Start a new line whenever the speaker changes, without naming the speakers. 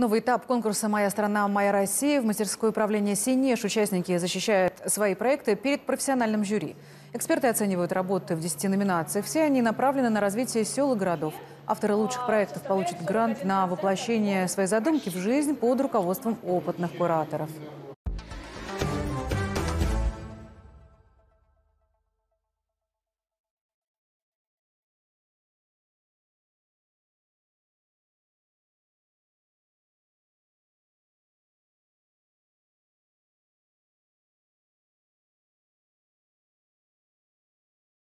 Новый этап конкурса «Моя страна, моя Россия» в мастерское управления «Синеж» участники защищают свои проекты перед профессиональным жюри. Эксперты оценивают работы в 10 номинациях. Все они направлены на развитие сел и городов. Авторы лучших проектов получат грант на воплощение своей задумки в жизнь под руководством опытных кураторов.